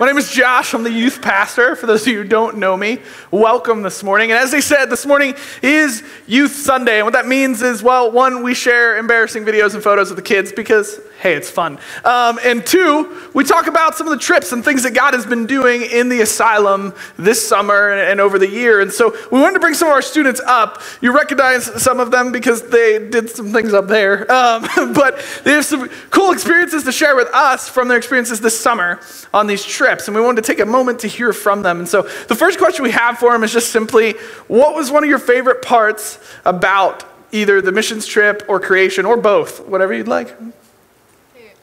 My name is Josh. I'm the youth pastor. For those of you who don't know me, welcome this morning. And as they said, this morning is Youth Sunday. And what that means is, well, one, we share embarrassing videos and photos of the kids because, hey, it's fun. Um, and two, we talk about some of the trips and things that God has been doing in the asylum this summer and, and over the year. And so we wanted to bring some of our students up. You recognize some of them because they did some things up there. Um, but they have some cool experiences to share with us from their experiences this summer on these trips trips, and we wanted to take a moment to hear from them. And so the first question we have for them is just simply what was one of your favorite parts about either the missions trip or creation or both, whatever you'd like?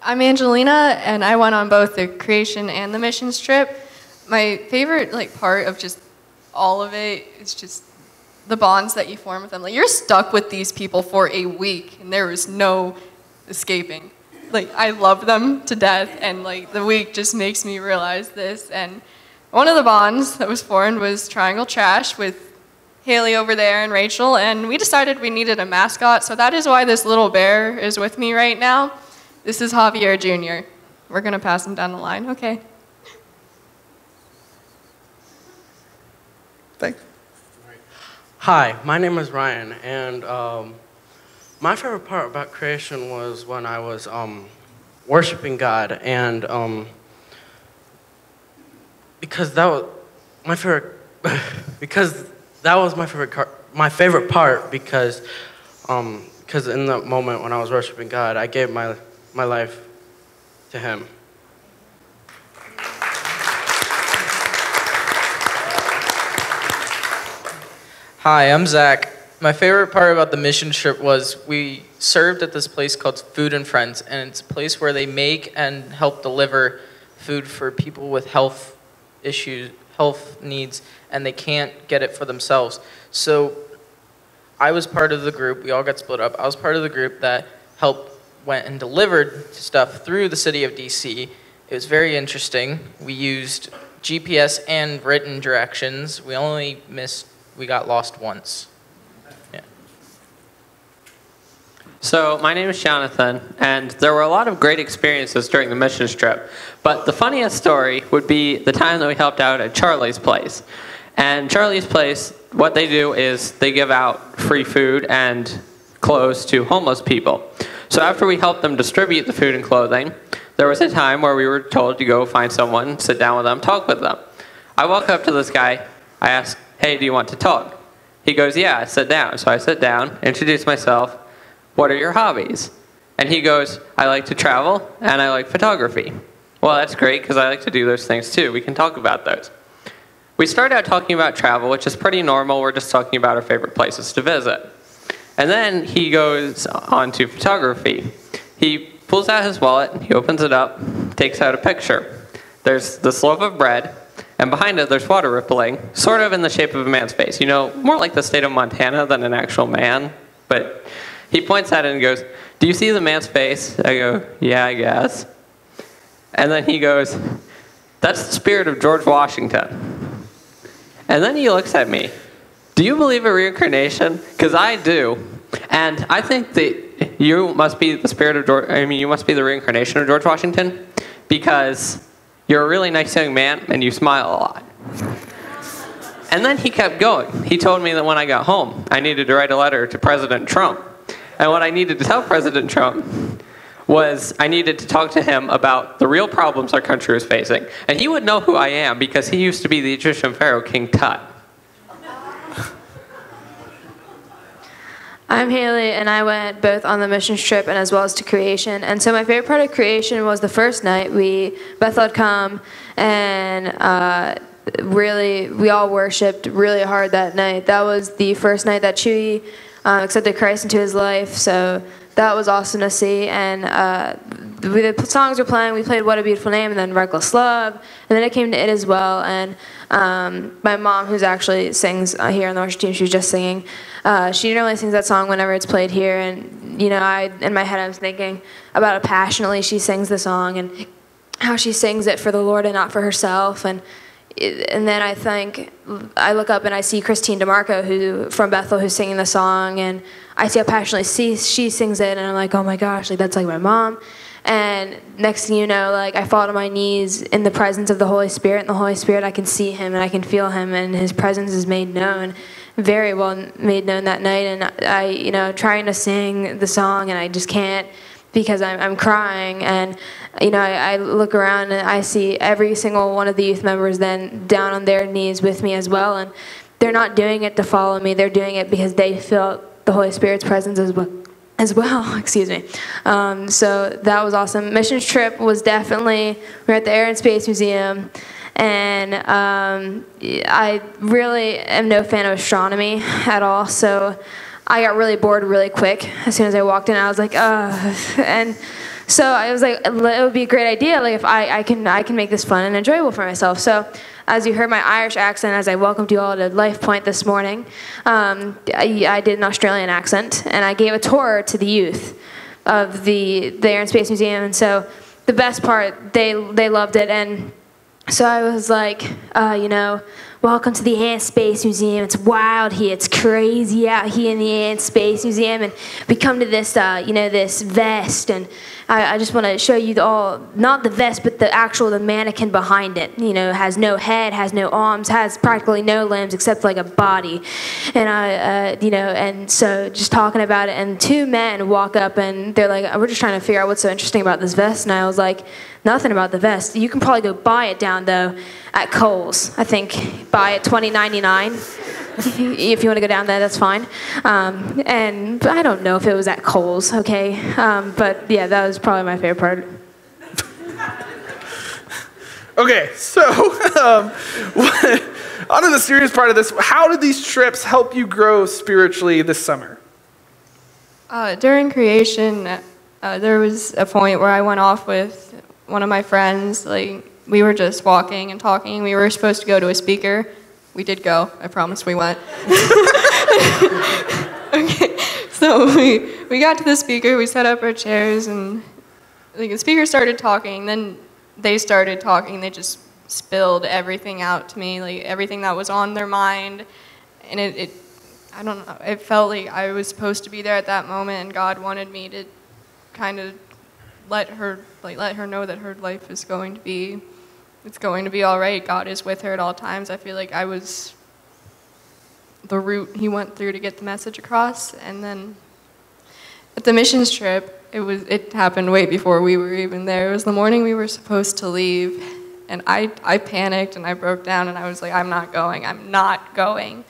I'm Angelina, and I went on both the creation and the missions trip. My favorite like part of just all of it is just the bonds that you form with them. Like you're stuck with these people for a week, and there is no escaping like I love them to death, and like the week just makes me realize this. And one of the bonds that was formed was Triangle Trash with Haley over there and Rachel, and we decided we needed a mascot, so that is why this little bear is with me right now. This is Javier Jr. We're gonna pass him down the line, okay? Thanks. Hi, my name is Ryan, and um, my favorite part about creation was when I was um, worshiping God, and um, because that was my favorite, because that was my favorite car, my favorite part because um, because in the moment when I was worshiping God, I gave my my life to Him. Hi, I'm Zach. My favorite part about the mission trip was we served at this place called Food and Friends, and it's a place where they make and help deliver food for people with health issues, health needs, and they can't get it for themselves. So I was part of the group, we all got split up. I was part of the group that helped went and delivered stuff through the city of DC. It was very interesting. We used GPS and written directions. We only missed, we got lost once. Yeah. So, my name is Jonathan, and there were a lot of great experiences during the missions trip. But the funniest story would be the time that we helped out at Charlie's Place. And Charlie's Place, what they do is they give out free food and clothes to homeless people. So, after we helped them distribute the food and clothing, there was a time where we were told to go find someone, sit down with them, talk with them. I walk up to this guy, I ask, Hey, do you want to talk? He goes, Yeah, sit down. So I sit down, introduce myself, what are your hobbies? And he goes, I like to travel and I like photography. Well, that's great because I like to do those things too. We can talk about those. We start out talking about travel, which is pretty normal. We're just talking about our favorite places to visit. And then he goes on to photography. He pulls out his wallet, he opens it up, takes out a picture. There's this loaf of bread, and behind it there's water rippling, sort of in the shape of a man's face. You know, more like the state of Montana than an actual man, but he points at it and goes, Do you see the man's face? I go, Yeah, I guess. And then he goes, That's the spirit of George Washington. And then he looks at me, Do you believe in reincarnation? Because I do. And I think that you must be the spirit of George, I mean, you must be the reincarnation of George Washington because you're a really nice young man and you smile a lot. And then he kept going. He told me that when I got home, I needed to write a letter to President Trump and what I needed to tell President Trump was I needed to talk to him about the real problems our country was facing. And he would know who I am because he used to be the Egyptian pharaoh, King Tut. I'm Haley, and I went both on the mission trip and as well as to creation. And so my favorite part of creation was the first night. We Bethel had come, and uh, really we all worshipped really hard that night. That was the first night that Chewy um, accepted Christ into his life. So that was awesome to see. And uh, the songs were playing. We played "What a Beautiful Name" and then "Reckless Love," and then it came to "It" as well. And um, my mom, who's actually sings uh, here on the worship team, she was just singing. Uh, she normally sings that song whenever it's played here. And you know, I in my head I was thinking about how passionately she sings the song and how she sings it for the Lord and not for herself. And and then I think I look up and I see Kristene DiMarco, who from Bethel, who's singing the song, and I see how passionately she, she sings it, and I'm like, oh my gosh, like that's like my mom. And next thing you know, like I fall to my knees in the presence of the Holy Spirit, and the Holy Spirit, I can see Him and I can feel Him, and His presence is made known, very well made known that night. And I, you know, trying to sing the song, and I just can't because I'm, I'm crying. And, you know, I, I look around and I see every single one of the youth members then down on their knees with me as well. And they're not doing it to follow me, they're doing it because they feel the Holy Spirit's presence as well. As well, excuse me. Um, so that was awesome. Missions trip was definitely we are at the Air and Space Museum, and um, I really am no fan of astronomy at all. So I got really bored really quick as soon as I walked in. I was like, uh, and so I was like, it would be a great idea, like if I, I can I can make this fun and enjoyable for myself. So as you heard my Irish accent as I welcomed you all to LifePoint this morning, um, I, I did an Australian accent and I gave a tour to the youth of the the Air and Space Museum. And so the best part, they they loved it and. So I was like, uh, you know, welcome to the Air and Space Museum. It's wild here. It's crazy out here in the Air and Space Museum. And we come to this, uh, you know, this vest. And I, I just want to show you the, all, not the vest, but the actual, the mannequin behind it. You know, has no head, has no arms, has practically no limbs except like a body. And I, uh, you know, and so just talking about it. And two men walk up and they're like, we're just trying to figure out what's so interesting about this vest. And I was like, nothing about the vest. You can probably go buy it down though at Kohl's. I think buy it twenty ninety nine. If you want to go down there, that's fine. Um, and I don't know if it was at Kohl's, okay? Um, but yeah, that was probably my favorite part. Okay, so um, on to the serious part of this. How did these trips help you grow spiritually this summer? Uh, during creation, uh, there was a point where I went off with one of my friends. Like we were just walking and talking. We were supposed to go to a speaker. We did go. I promise we went. okay, so we we got to the speaker. We set up our chairs, and like, the speaker started talking. Then they started talking. They just spilled everything out to me, like everything that was on their mind, and it, it I don't know. It felt like I was supposed to be there at that moment, and God wanted me to kind of let her like let her know that her life is going to be it's going to be all right. God is with her at all times. I feel like I was the route he went through to get the message across. And then at the missions trip, it was it happened way before we were even there. It was the morning we were supposed to leave, and I I panicked and I broke down and I was like, I'm not going. I'm not going.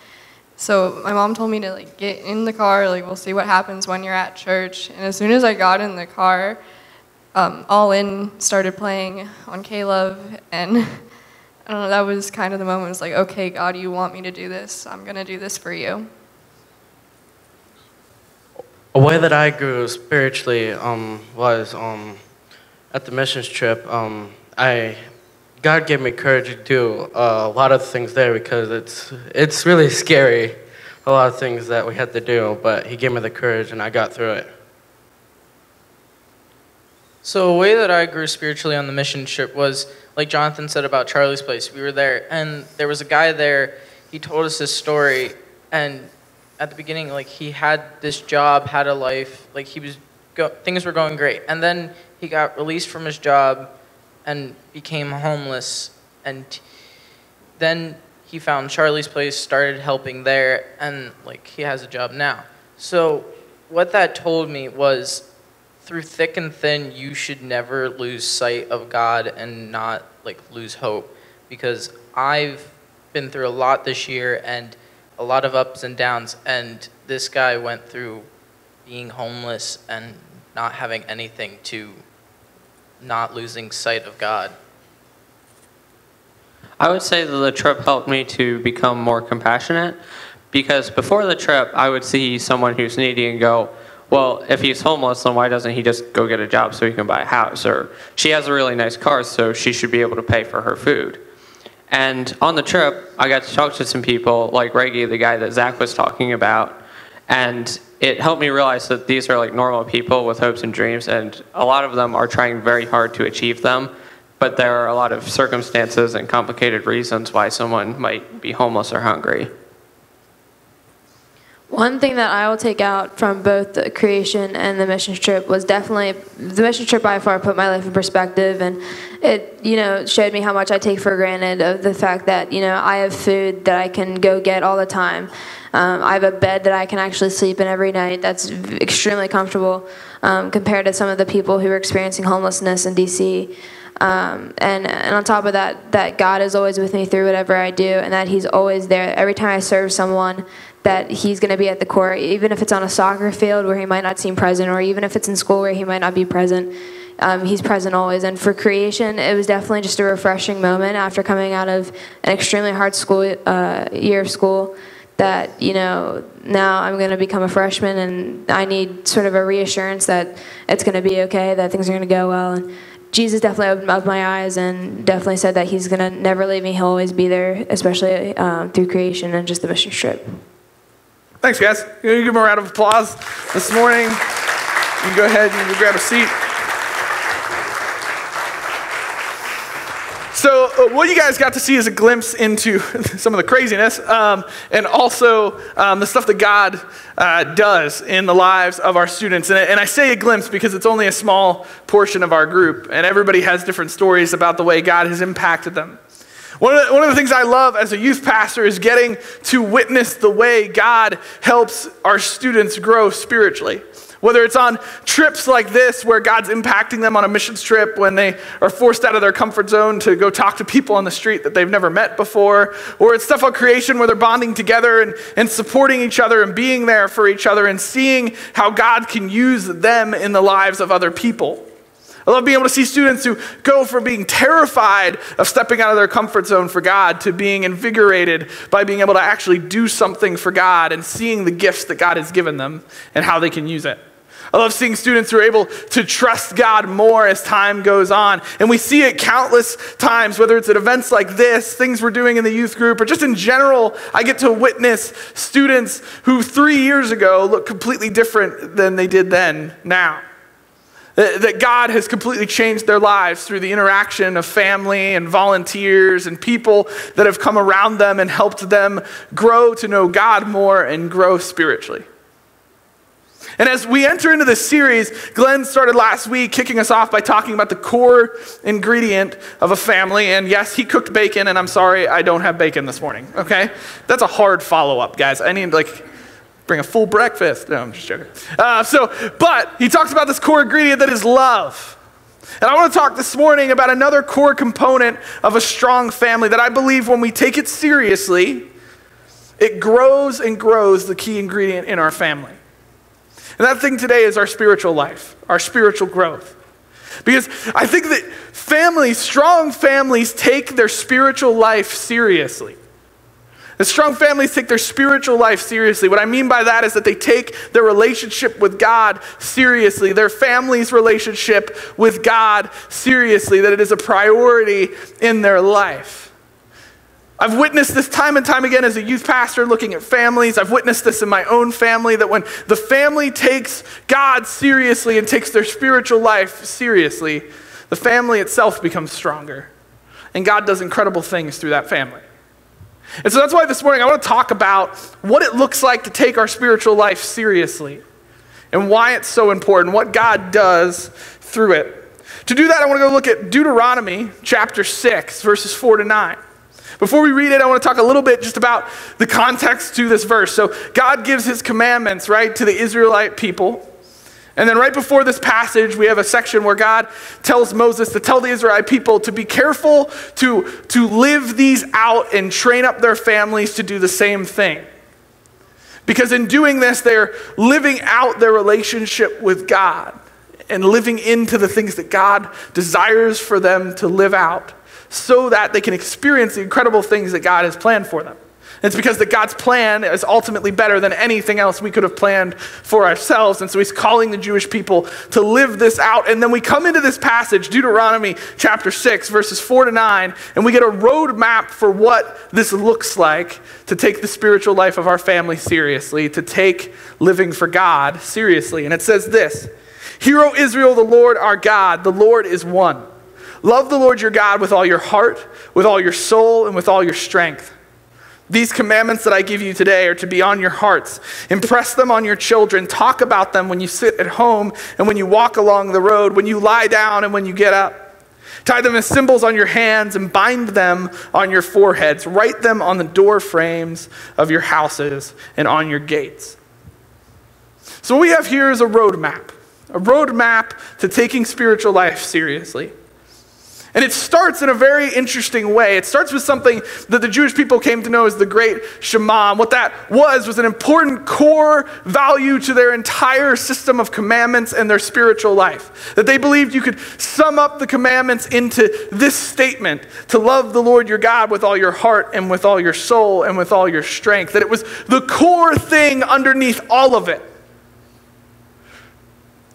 So my mom told me to like get in the car. Like we'll see what happens when you're at church. And as soon as I got in the car um, All In started playing on K-Love, and I don't know, that was kind of the moment. It was like, okay, God, you want me to do this? I'm gonna do this for you. A way that I grew spiritually um, was um, at the missions trip. Um, I God gave me courage to do a lot of things there because it's it's really scary, a lot of things that we had to do. But He gave me the courage, and I got through it. So a way that I grew spiritually on the mission trip was, like Jonathan said about Charlie's Place. We were there, and there was a guy there. He told us his story, and at the beginning, like he had this job, had a life, like he was, go- things were going great, and then he got released from his job, and became homeless, and then he found Charlie's Place, started helping there, and like he has a job now. So what that told me was through thick and thin, you should never lose sight of God and not like lose hope because I've been through a lot this year and a lot of ups and downs and this guy went through being homeless and not having anything to not losing sight of God. I would say that the trip helped me to become more compassionate because before the trip, I would see someone who's needy and go, well, if he's homeless, then why doesn't he just go get a job so he can buy a house? Or she has a really nice car, so she should be able to pay for her food. And on the trip, I got to talk to some people like Reggie, the guy that Zach was talking about, and it helped me realize that these are like normal people with hopes and dreams, and a lot of them are trying very hard to achieve them. But there are a lot of circumstances and complicated reasons why someone might be homeless or hungry. One thing that I will take out from both the creation and the mission trip was definitely the mission trip by far put my life in perspective and it you know showed me how much I take for granted of the fact that you know I have food that I can go get all the time. Um, I have a bed that I can actually sleep in every night. That's extremely comfortable um, compared to some of the people who are experiencing homelessness in DC. Um, and, and on top of that, that God is always with me through whatever I do, and that He's always there. Every time I serve someone, that He's going to be at the core, even if it's on a soccer field where He might not seem present, or even if it's in school where He might not be present. Um, he's present always. And for creation, it was definitely just a refreshing moment after coming out of an extremely hard school uh, year of school. That you know now I'm going to become a freshman, and I need sort of a reassurance that it's going to be okay, that things are going to go well, and Jesus definitely opened up my eyes and definitely said that He's gonna never leave me. He'll always be there, especially um, through creation and just the mission trip. Thanks, guys. You give them a round of applause this morning. You can go ahead and grab a seat. So, uh, what you guys got to see is a glimpse into some of the craziness um, and also um, the stuff that God uh, does in the lives of our students. And, and I say a glimpse because it's only a small portion of our group, and everybody has different stories about the way God has impacted them. One of, the, one of the things I love as a youth pastor is getting to witness the way God helps our students grow spiritually. Whether it's on trips like this, where God's impacting them on a missions trip when they are forced out of their comfort zone to go talk to people on the street that they've never met before, or it's stuff on creation where they're bonding together and, and supporting each other and being there for each other and seeing how God can use them in the lives of other people. I love being able to see students who go from being terrified of stepping out of their comfort zone for God to being invigorated by being able to actually do something for God and seeing the gifts that God has given them and how they can use it. I love seeing students who are able to trust God more as time goes on. And we see it countless times, whether it's at events like this, things we're doing in the youth group, or just in general. I get to witness students who three years ago look completely different than they did then now. Uh, that God has completely changed their lives through the interaction of family and volunteers and people that have come around them and helped them grow to know God more and grow spiritually. And as we enter into this series, Glenn started last week kicking us off by talking about the core ingredient of a family. And yes, he cooked bacon, and I'm sorry I don't have bacon this morning, okay? That's a hard follow up, guys. I need, like, bring a full breakfast. No, I'm just joking. Uh, so, but he talks about this core ingredient that is love. And I want to talk this morning about another core component of a strong family that I believe when we take it seriously, it grows and grows the key ingredient in our family. And that thing today is our spiritual life, our spiritual growth. Because I think that families, strong families, take their spiritual life seriously. The strong families take their spiritual life seriously. What I mean by that is that they take their relationship with God seriously, their family's relationship with God seriously, that it is a priority in their life. I've witnessed this time and time again as a youth pastor looking at families. I've witnessed this in my own family that when the family takes God seriously and takes their spiritual life seriously, the family itself becomes stronger. And God does incredible things through that family. And so that's why this morning I want to talk about what it looks like to take our spiritual life seriously and why it's so important, what God does through it. To do that, I want to go look at Deuteronomy chapter 6, verses 4 to 9. Before we read it, I want to talk a little bit just about the context to this verse. So, God gives his commandments, right, to the Israelite people. And then, right before this passage, we have a section where God tells Moses to tell the Israelite people to be careful to, to live these out and train up their families to do the same thing. Because in doing this, they're living out their relationship with God and living into the things that God desires for them to live out so that they can experience the incredible things that God has planned for them. It's because that God's plan is ultimately better than anything else we could have planned for ourselves. And so he's calling the Jewish people to live this out. And then we come into this passage, Deuteronomy chapter 6, verses 4 to 9, and we get a roadmap for what this looks like to take the spiritual life of our family seriously, to take living for God seriously. And it says this Hear, O Israel, the Lord our God, the Lord is one. Love the Lord your God with all your heart, with all your soul, and with all your strength. These commandments that I give you today are to be on your hearts. Impress them on your children. Talk about them when you sit at home and when you walk along the road, when you lie down and when you get up. Tie them as symbols on your hands and bind them on your foreheads. Write them on the door frames of your houses and on your gates. So, what we have here is a roadmap, a roadmap to taking spiritual life seriously. And it starts in a very interesting way. It starts with something that the Jewish people came to know as the Great Shema. And what that was was an important core value to their entire system of commandments and their spiritual life. That they believed you could sum up the commandments into this statement to love the Lord your God with all your heart and with all your soul and with all your strength. That it was the core thing underneath all of it.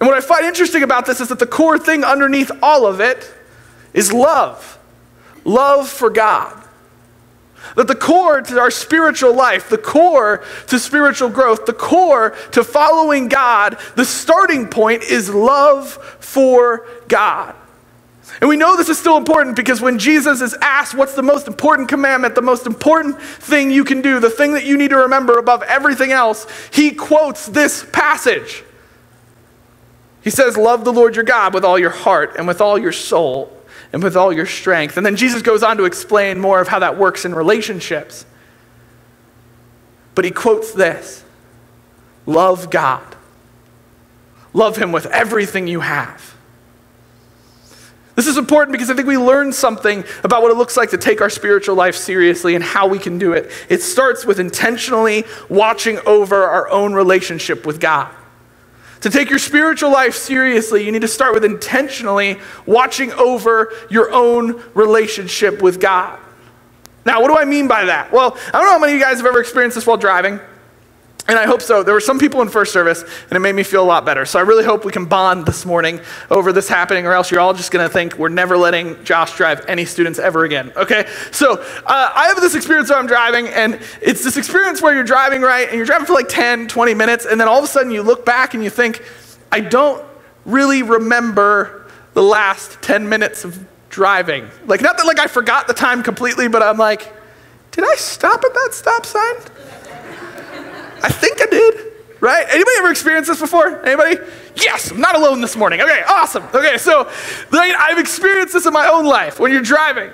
And what I find interesting about this is that the core thing underneath all of it is love love for God. That the core to our spiritual life, the core to spiritual growth, the core to following God, the starting point is love for God. And we know this is still important because when Jesus is asked what's the most important commandment, the most important thing you can do, the thing that you need to remember above everything else, he quotes this passage. He says, Love the Lord your God with all your heart and with all your soul and with all your strength. And then Jesus goes on to explain more of how that works in relationships. But he quotes this Love God. Love him with everything you have. This is important because I think we learn something about what it looks like to take our spiritual life seriously and how we can do it. It starts with intentionally watching over our own relationship with God. To take your spiritual life seriously, you need to start with intentionally watching over your own relationship with God. Now, what do I mean by that? Well, I don't know how many of you guys have ever experienced this while driving. And I hope so. There were some people in first service, and it made me feel a lot better. So I really hope we can bond this morning over this happening, or else you're all just going to think we're never letting Josh drive any students ever again. Okay? So uh, I have this experience where I'm driving, and it's this experience where you're driving, right? And you're driving for like 10, 20 minutes, and then all of a sudden you look back and you think, I don't really remember the last 10 minutes of driving. Like, not that like I forgot the time completely, but I'm like, did I stop at that stop sign? I think I did. Right? Anybody ever experienced this before? Anybody? Yes, I'm not alone this morning. Okay, awesome. Okay, so like, I've experienced this in my own life when you're driving.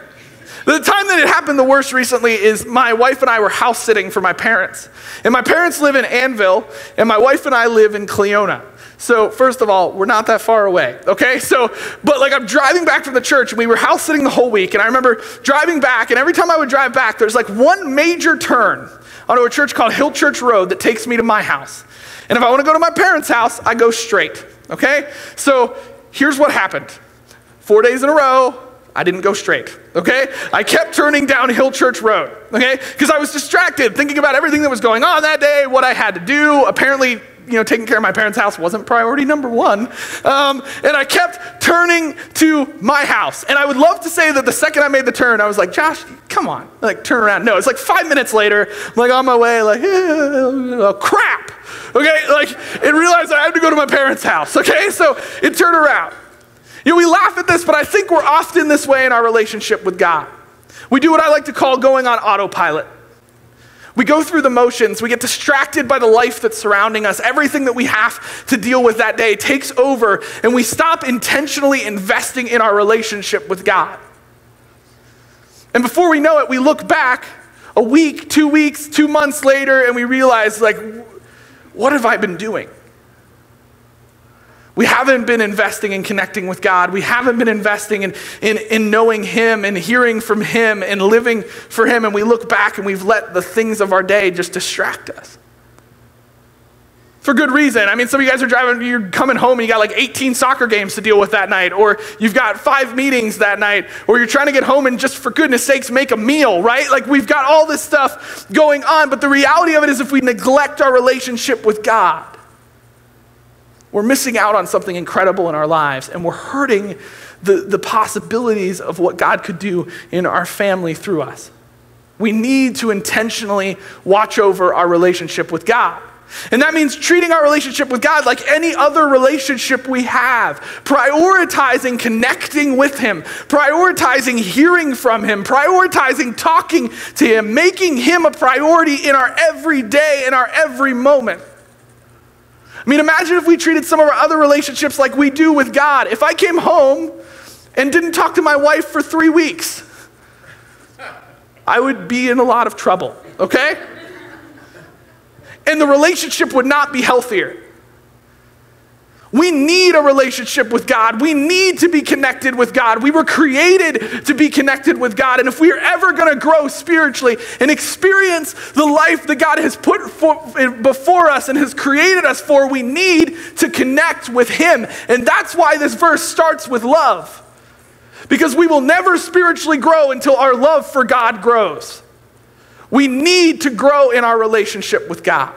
The time that it happened the worst recently is my wife and I were house sitting for my parents. And my parents live in Annville, and my wife and I live in Cleona. So, first of all, we're not that far away, okay? So, but like I'm driving back from the church and we were house sitting the whole week. And I remember driving back, and every time I would drive back, there's like one major turn onto a church called Hill Church Road that takes me to my house. And if I want to go to my parents' house, I go straight, okay? So, here's what happened four days in a row, I didn't go straight, okay? I kept turning down Hill Church Road, okay? Because I was distracted thinking about everything that was going on that day, what I had to do. Apparently, you know, taking care of my parents' house wasn't priority number one. Um, and I kept turning to my house. And I would love to say that the second I made the turn, I was like, Josh, come on, like turn around. No, it's like five minutes later, I'm like on my way, like, oh, crap. Okay, like, and realized I had to go to my parents' house. Okay, so it turned around. You know, we laugh at this, but I think we're often this way in our relationship with God. We do what I like to call going on autopilot. We go through the motions, we get distracted by the life that's surrounding us. Everything that we have to deal with that day takes over, and we stop intentionally investing in our relationship with God. And before we know it, we look back a week, two weeks, two months later, and we realize, like, what have I been doing? We haven't been investing in connecting with God. We haven't been investing in, in, in knowing Him and hearing from Him and living for Him. And we look back and we've let the things of our day just distract us. For good reason. I mean, some of you guys are driving, you're coming home and you got like 18 soccer games to deal with that night, or you've got five meetings that night, or you're trying to get home and just for goodness sakes make a meal, right? Like we've got all this stuff going on. But the reality of it is, if we neglect our relationship with God, we're missing out on something incredible in our lives, and we're hurting the, the possibilities of what God could do in our family through us. We need to intentionally watch over our relationship with God. And that means treating our relationship with God like any other relationship we have, prioritizing connecting with Him, prioritizing hearing from Him, prioritizing talking to Him, making Him a priority in our every day, in our every moment. I mean, imagine if we treated some of our other relationships like we do with God. If I came home and didn't talk to my wife for three weeks, I would be in a lot of trouble, okay? And the relationship would not be healthier. We need a relationship with God. We need to be connected with God. We were created to be connected with God. And if we are ever going to grow spiritually and experience the life that God has put for, before us and has created us for, we need to connect with Him. And that's why this verse starts with love. Because we will never spiritually grow until our love for God grows. We need to grow in our relationship with God.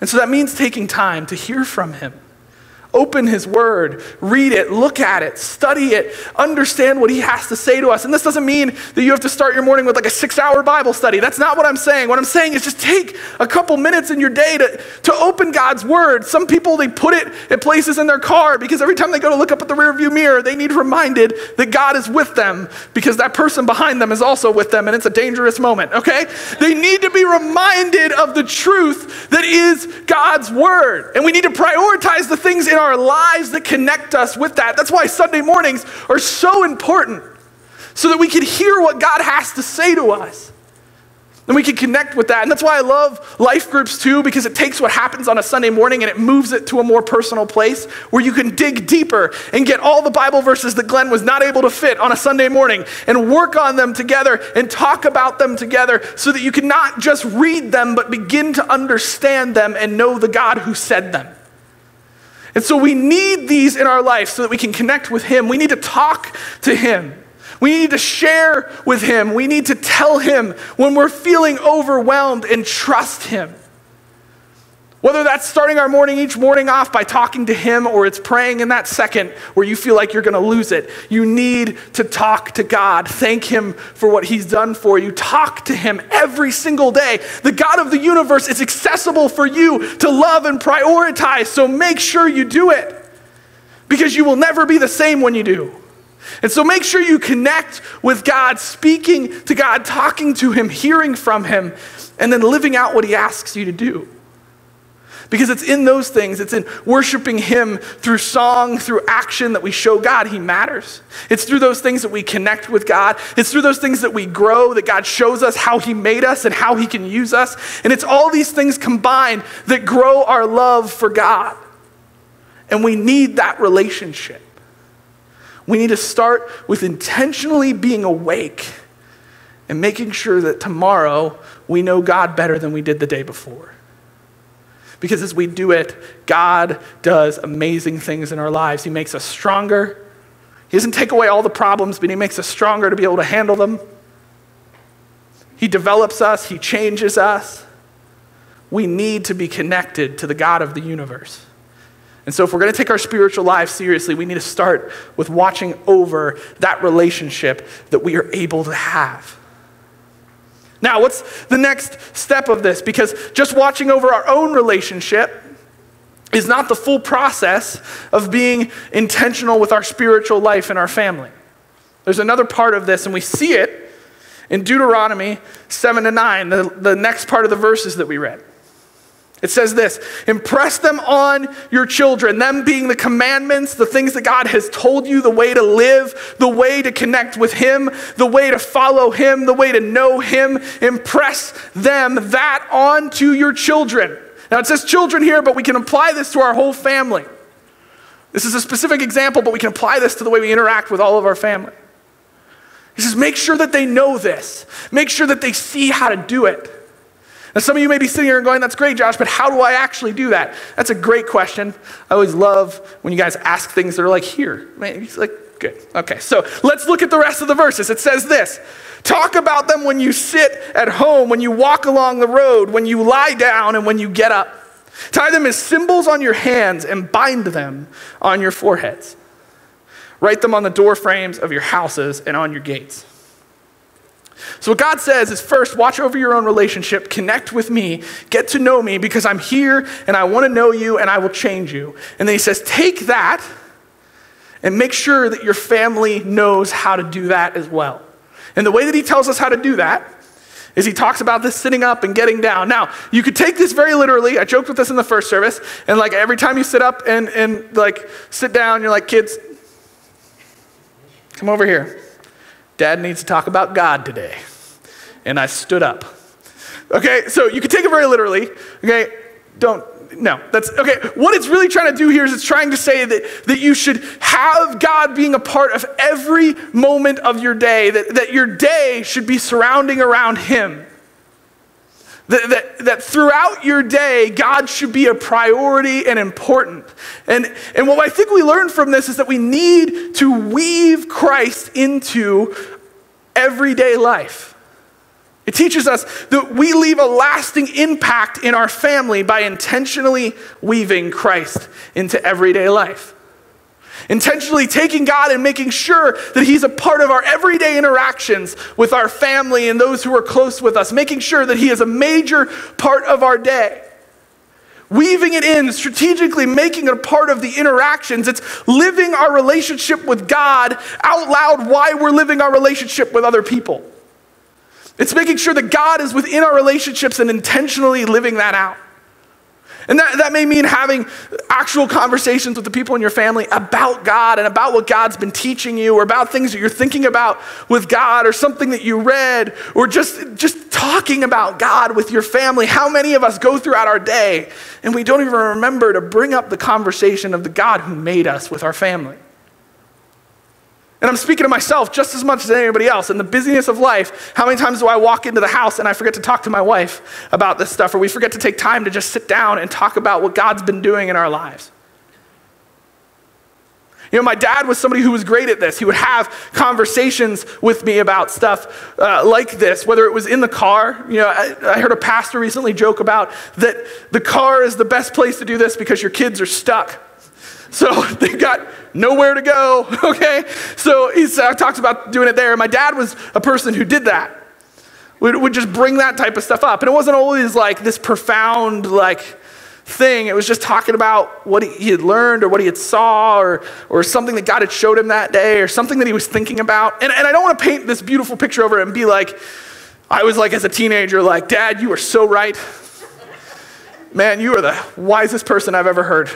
And so that means taking time to hear from Him Open His Word, read it, look at it, study it, understand what He has to say to us. And this doesn't mean that you have to start your morning with like a six hour Bible study. That's not what I'm saying. What I'm saying is just take a couple minutes in your day to, to open God's Word. Some people, they put it at places in their car because every time they go to look up at the rearview mirror, they need reminded that God is with them because that person behind them is also with them and it's a dangerous moment, okay? They need to be reminded of the truth that is God's Word. And we need to prioritize the things in our our lives that connect us with that. That's why Sunday mornings are so important, so that we can hear what God has to say to us. And we can connect with that. And that's why I love life groups too, because it takes what happens on a Sunday morning and it moves it to a more personal place where you can dig deeper and get all the Bible verses that Glenn was not able to fit on a Sunday morning and work on them together and talk about them together so that you can not just read them, but begin to understand them and know the God who said them. And so we need these in our life so that we can connect with Him. We need to talk to Him. We need to share with Him. We need to tell Him when we're feeling overwhelmed and trust Him. Whether that's starting our morning each morning off by talking to Him or it's praying in that second where you feel like you're going to lose it, you need to talk to God. Thank Him for what He's done for you. Talk to Him every single day. The God of the universe is accessible for you to love and prioritize, so make sure you do it because you will never be the same when you do. And so make sure you connect with God, speaking to God, talking to Him, hearing from Him, and then living out what He asks you to do. Because it's in those things, it's in worshiping Him through song, through action that we show God He matters. It's through those things that we connect with God. It's through those things that we grow, that God shows us how He made us and how He can use us. And it's all these things combined that grow our love for God. And we need that relationship. We need to start with intentionally being awake and making sure that tomorrow we know God better than we did the day before. Because as we do it, God does amazing things in our lives. He makes us stronger. He doesn't take away all the problems, but He makes us stronger to be able to handle them. He develops us, He changes us. We need to be connected to the God of the universe. And so, if we're going to take our spiritual lives seriously, we need to start with watching over that relationship that we are able to have. Now, what's the next step of this? Because just watching over our own relationship is not the full process of being intentional with our spiritual life and our family. There's another part of this, and we see it in Deuteronomy 7 to 9, the, the next part of the verses that we read. It says this Impress them on your children, them being the commandments, the things that God has told you, the way to live, the way to connect with Him, the way to follow Him, the way to know Him. Impress them that onto your children. Now it says children here, but we can apply this to our whole family. This is a specific example, but we can apply this to the way we interact with all of our family. He says, make sure that they know this, make sure that they see how to do it. Now, some of you may be sitting here and going, that's great, Josh, but how do I actually do that? That's a great question. I always love when you guys ask things that are like, here. He's like, good. Okay, so let's look at the rest of the verses. It says this Talk about them when you sit at home, when you walk along the road, when you lie down, and when you get up. Tie them as symbols on your hands and bind them on your foreheads. Write them on the door frames of your houses and on your gates. So, what God says is first, watch over your own relationship, connect with me, get to know me because I'm here and I want to know you and I will change you. And then he says, take that and make sure that your family knows how to do that as well. And the way that he tells us how to do that is he talks about this sitting up and getting down. Now, you could take this very literally. I joked with this in the first service. And like every time you sit up and, and like sit down, you're like, kids, come over here. Dad needs to talk about God today. And I stood up. Okay, so you can take it very literally. Okay, don't no, that's okay. What it's really trying to do here is it's trying to say that, that you should have God being a part of every moment of your day, that, that your day should be surrounding around Him. That, that, that throughout your day, God should be a priority and important. And, and what I think we learn from this is that we need to weave Christ into everyday life. It teaches us that we leave a lasting impact in our family by intentionally weaving Christ into everyday life. Intentionally taking God and making sure that He's a part of our everyday interactions with our family and those who are close with us, making sure that He is a major part of our day. Weaving it in, strategically making it a part of the interactions. It's living our relationship with God out loud why we're living our relationship with other people. It's making sure that God is within our relationships and intentionally living that out. And that, that may mean having actual conversations with the people in your family about God and about what God's been teaching you or about things that you're thinking about with God or something that you read or just, just talking about God with your family. How many of us go throughout our day and we don't even remember to bring up the conversation of the God who made us with our family? And I'm speaking to myself just as much as anybody else. In the busyness of life, how many times do I walk into the house and I forget to talk to my wife about this stuff, or we forget to take time to just sit down and talk about what God's been doing in our lives? You know, my dad was somebody who was great at this. He would have conversations with me about stuff uh, like this, whether it was in the car. You know, I, I heard a pastor recently joke about that the car is the best place to do this because your kids are stuck. So they got nowhere to go, okay? So he uh, talks about doing it there. My dad was a person who did that. Would, would just bring that type of stuff up. And it wasn't always like this profound, like, thing. It was just talking about what he had learned or what he had saw or, or something that God had showed him that day or something that he was thinking about. And, and I don't want to paint this beautiful picture over it and be like, I was like as a teenager, like, Dad, you are so right. Man, you are the wisest person I've ever heard.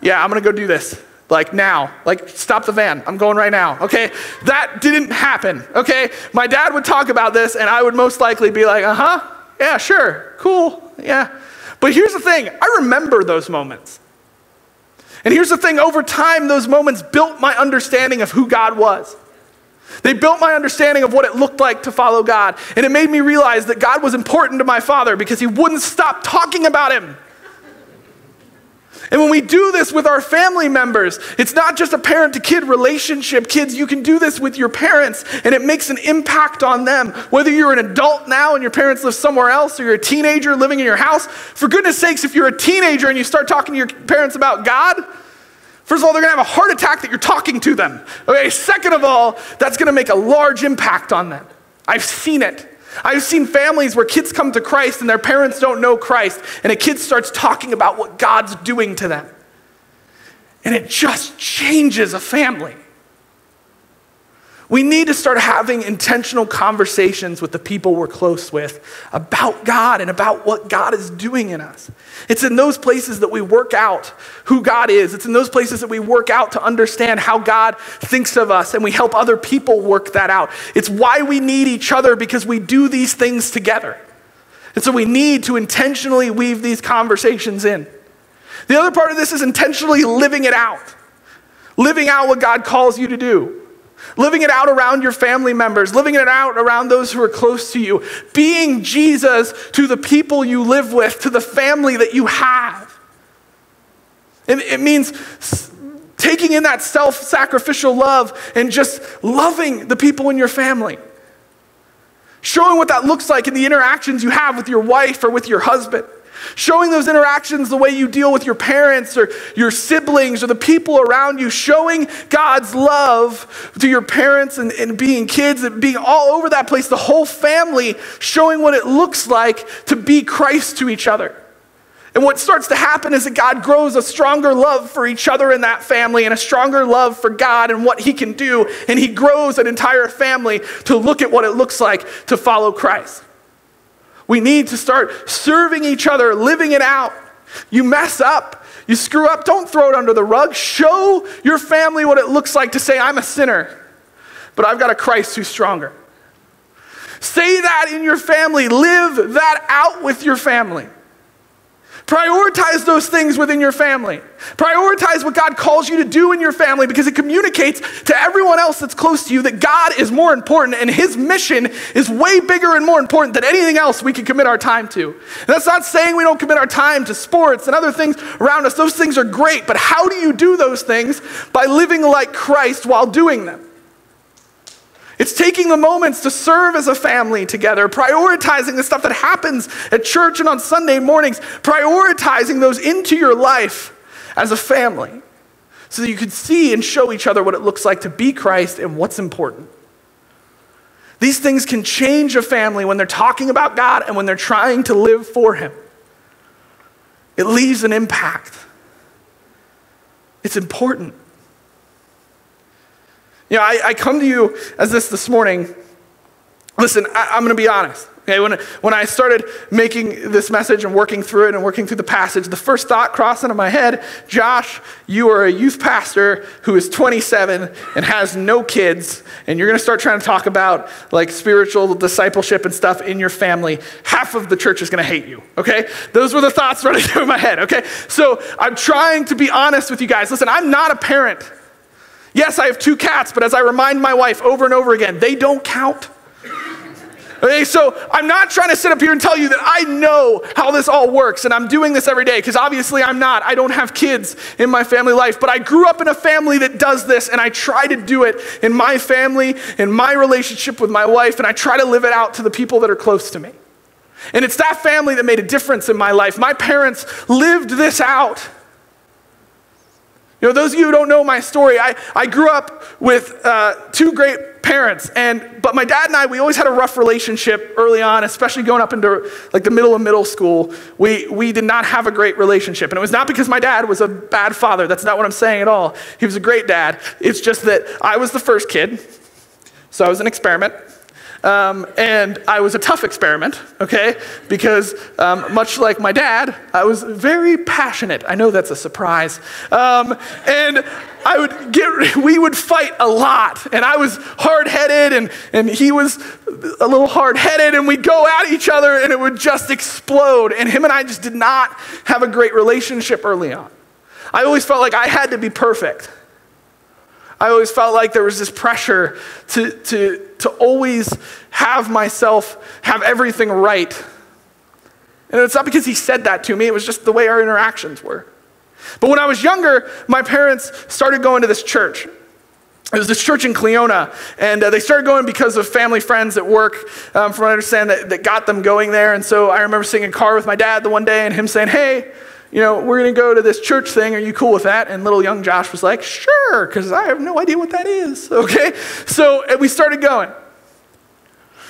Yeah, I'm going to go do this. Like now. Like, stop the van. I'm going right now. Okay? That didn't happen. Okay? My dad would talk about this, and I would most likely be like, uh huh. Yeah, sure. Cool. Yeah. But here's the thing I remember those moments. And here's the thing over time, those moments built my understanding of who God was. They built my understanding of what it looked like to follow God. And it made me realize that God was important to my father because he wouldn't stop talking about him. And when we do this with our family members, it's not just a parent to kid relationship. Kids, you can do this with your parents, and it makes an impact on them. Whether you're an adult now and your parents live somewhere else, or you're a teenager living in your house, for goodness sakes, if you're a teenager and you start talking to your parents about God, First of all, they're going to have a heart attack that you're talking to them. Okay, second of all, that's going to make a large impact on them. I've seen it. I've seen families where kids come to Christ and their parents don't know Christ, and a kid starts talking about what God's doing to them. And it just changes a family. We need to start having intentional conversations with the people we're close with about God and about what God is doing in us. It's in those places that we work out who God is. It's in those places that we work out to understand how God thinks of us and we help other people work that out. It's why we need each other because we do these things together. And so we need to intentionally weave these conversations in. The other part of this is intentionally living it out, living out what God calls you to do living it out around your family members, living it out around those who are close to you, being Jesus to the people you live with, to the family that you have. It, it means taking in that self sacrificial love and just loving the people in your family. Showing what that looks like in the interactions you have with your wife or with your husband. Showing those interactions the way you deal with your parents or your siblings or the people around you, showing God's love to your parents and, and being kids and being all over that place, the whole family, showing what it looks like to be Christ to each other. And what starts to happen is that God grows a stronger love for each other in that family and a stronger love for God and what He can do. And He grows an entire family to look at what it looks like to follow Christ. We need to start serving each other, living it out. You mess up, you screw up, don't throw it under the rug. Show your family what it looks like to say, I'm a sinner, but I've got a Christ who's stronger. Say that in your family, live that out with your family. Prioritize those things within your family. Prioritize what God calls you to do in your family because it communicates to everyone else that's close to you that God is more important and His mission is way bigger and more important than anything else we can commit our time to. And that's not saying we don't commit our time to sports and other things around us. Those things are great, but how do you do those things? By living like Christ while doing them. It's taking the moments to serve as a family together, prioritizing the stuff that happens at church and on Sunday mornings, prioritizing those into your life as a family so that you can see and show each other what it looks like to be Christ and what's important. These things can change a family when they're talking about God and when they're trying to live for Him. It leaves an impact. It's important. You know, I, I come to you as this this morning. Listen, I, I'm going to be honest. Okay, when, when I started making this message and working through it and working through the passage, the first thought crossed into my head Josh, you are a youth pastor who is 27 and has no kids, and you're going to start trying to talk about like spiritual discipleship and stuff in your family. Half of the church is going to hate you, okay? Those were the thoughts running through my head, okay? So I'm trying to be honest with you guys. Listen, I'm not a parent. Yes, I have two cats, but as I remind my wife over and over again, they don't count. Okay, so I'm not trying to sit up here and tell you that I know how this all works and I'm doing this every day because obviously I'm not. I don't have kids in my family life, but I grew up in a family that does this and I try to do it in my family, in my relationship with my wife, and I try to live it out to the people that are close to me. And it's that family that made a difference in my life. My parents lived this out. You know, those of you who don't know my story, I, I grew up with uh, two great parents, and but my dad and I, we always had a rough relationship early on, especially going up into like the middle of middle school. We, we did not have a great relationship, and it was not because my dad was a bad father. That's not what I'm saying at all. He was a great dad. It's just that I was the first kid, so I was an experiment. Um, and I was a tough experiment, okay? Because um, much like my dad, I was very passionate. I know that's a surprise. Um, and I would get, we would fight a lot. And I was hard headed, and, and he was a little hard headed, and we'd go at each other, and it would just explode. And him and I just did not have a great relationship early on. I always felt like I had to be perfect. I always felt like there was this pressure to, to, to always have myself have everything right. And it's not because he said that to me, it was just the way our interactions were. But when I was younger, my parents started going to this church. It was this church in Cleona, and uh, they started going because of family friends at work, um, from what I understand, that, that got them going there. And so I remember sitting in a car with my dad the one day and him saying, Hey, you know, we're going to go to this church thing. Are you cool with that? And little young Josh was like, Sure, because I have no idea what that is. Okay? So we started going.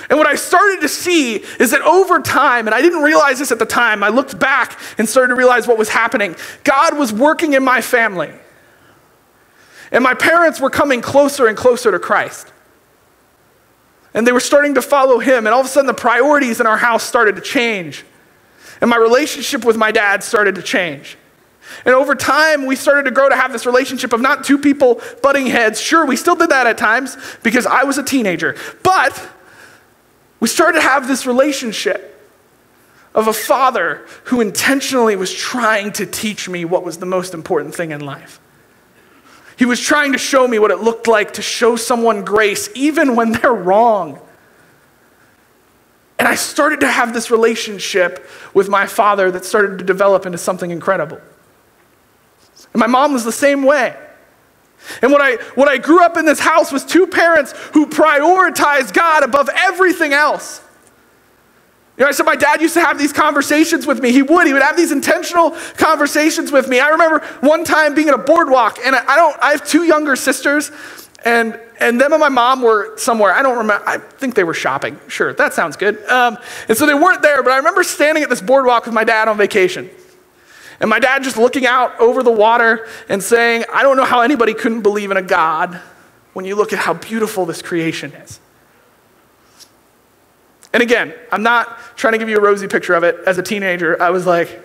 And what I started to see is that over time, and I didn't realize this at the time, I looked back and started to realize what was happening. God was working in my family. And my parents were coming closer and closer to Christ. And they were starting to follow him. And all of a sudden, the priorities in our house started to change. And my relationship with my dad started to change. And over time, we started to grow to have this relationship of not two people butting heads. Sure, we still did that at times because I was a teenager. But we started to have this relationship of a father who intentionally was trying to teach me what was the most important thing in life. He was trying to show me what it looked like to show someone grace even when they're wrong. And I started to have this relationship with my father that started to develop into something incredible. And my mom was the same way. And what I, what I grew up in this house was two parents who prioritized God above everything else. You know, I said my dad used to have these conversations with me. He would. He would have these intentional conversations with me. I remember one time being at a boardwalk, and I don't. I have two younger sisters, and and them and my mom were somewhere. I don't remember. I think they were shopping. Sure, that sounds good. Um, and so they weren't there. But I remember standing at this boardwalk with my dad on vacation, and my dad just looking out over the water and saying, "I don't know how anybody couldn't believe in a God when you look at how beautiful this creation is." And again, I'm not trying to give you a rosy picture of it. As a teenager, I was like,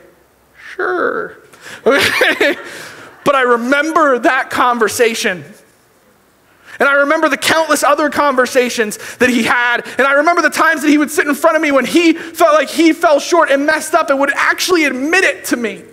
sure. but I remember that conversation. And I remember the countless other conversations that he had. And I remember the times that he would sit in front of me when he felt like he fell short and messed up and would actually admit it to me.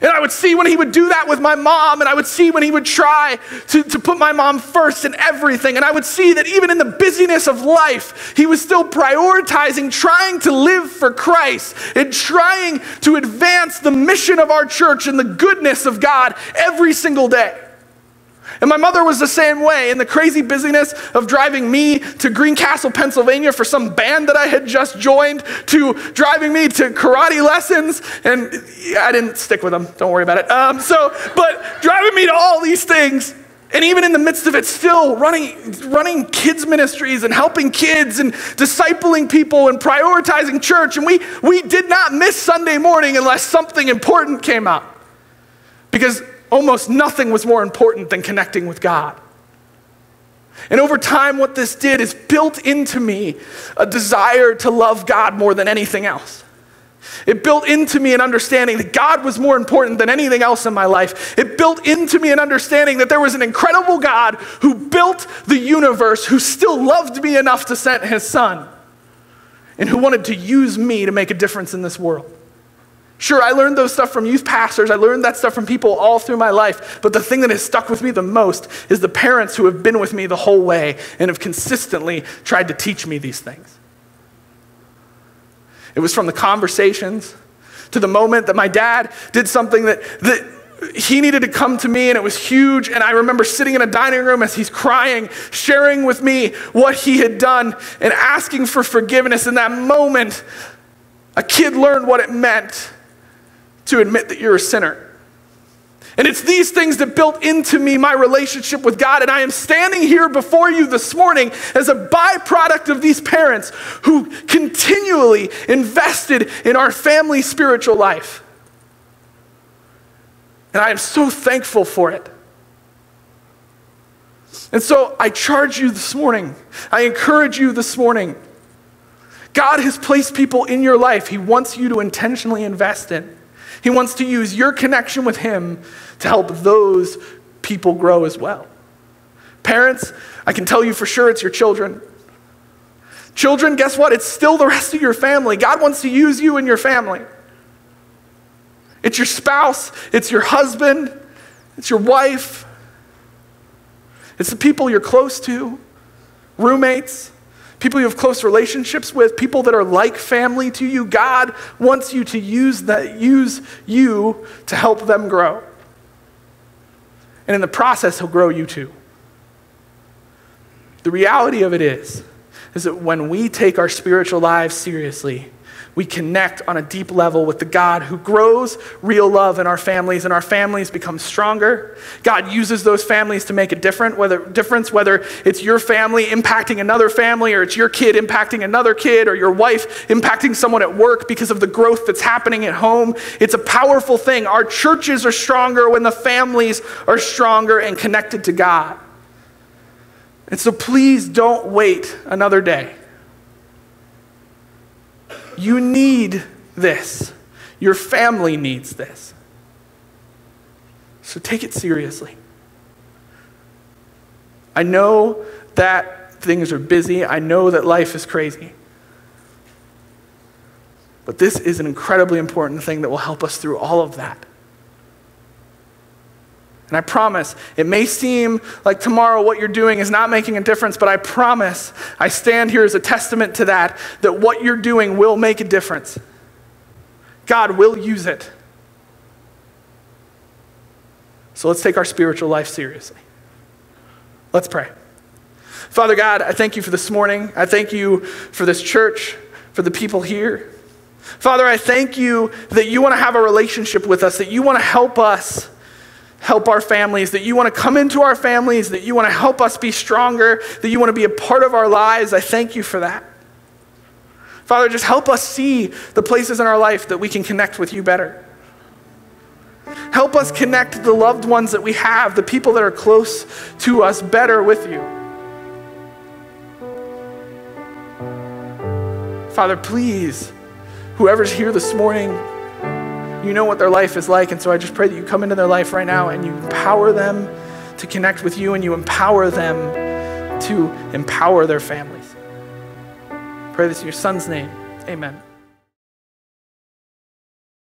And I would see when he would do that with my mom, and I would see when he would try to, to put my mom first in everything. And I would see that even in the busyness of life, he was still prioritizing trying to live for Christ and trying to advance the mission of our church and the goodness of God every single day. And my mother was the same way in the crazy busyness of driving me to Greencastle, Pennsylvania for some band that I had just joined, to driving me to karate lessons. And I didn't stick with them, don't worry about it. Um, so, but driving me to all these things. And even in the midst of it, still running, running kids' ministries and helping kids and discipling people and prioritizing church. And we, we did not miss Sunday morning unless something important came up. Because almost nothing was more important than connecting with God. And over time, what this did is built into me a desire to love God more than anything else. It built into me an understanding that God was more important than anything else in my life. It built into me an understanding that there was an incredible God who built the universe, who still loved me enough to send his son, and who wanted to use me to make a difference in this world. Sure, I learned those stuff from youth pastors. I learned that stuff from people all through my life. But the thing that has stuck with me the most is the parents who have been with me the whole way and have consistently tried to teach me these things. It was from the conversations to the moment that my dad did something that, that he needed to come to me and it was huge. And I remember sitting in a dining room as he's crying, sharing with me what he had done and asking for forgiveness. In that moment, a kid learned what it meant to admit that you're a sinner. And it's these things that built into me my relationship with God. And I am standing here before you this morning as a byproduct of these parents who continually invested in our family spiritual life. And I am so thankful for it. And so I charge you this morning, I encourage you this morning. God has placed people in your life He wants you to intentionally invest in. He wants to use your connection with Him to help those people grow as well. Parents, I can tell you for sure it's your children. Children, guess what? It's still the rest of your family. God wants to use you and your family. It's your spouse, it's your husband, it's your wife, it's the people you're close to, roommates people you have close relationships with, people that are like family to you. God wants you to use that, use you to help them grow. And in the process, he'll grow you too. The reality of it is, is that when we take our spiritual lives seriously, we connect on a deep level with the God who grows real love in our families, and our families become stronger. God uses those families to make a different, whether, difference, whether it's your family impacting another family, or it's your kid impacting another kid, or your wife impacting someone at work because of the growth that's happening at home. It's a powerful thing. Our churches are stronger when the families are stronger and connected to God. And so please don't wait another day. You need this. Your family needs this. So take it seriously. I know that things are busy. I know that life is crazy. But this is an incredibly important thing that will help us through all of that. And I promise, it may seem like tomorrow what you're doing is not making a difference, but I promise, I stand here as a testament to that, that what you're doing will make a difference. God will use it. So let's take our spiritual life seriously. Let's pray. Father God, I thank you for this morning. I thank you for this church for the people here. Father, I thank you that you want to have a relationship with us, that you want to help us help our families, that you want to come into our families, that you want to help us be stronger, that you want to be a part of our lives. I thank you for that. Father, just help us see the places in our life that we can connect with you better. Help us connect the loved ones that we have, the people that are close to us, better with you. Father, please, whoever's here this morning, you know what their life is like. And so I just pray that you come into their life right now and you empower them to connect with you and you empower them to empower their families. Pray this in your son's name. Amen.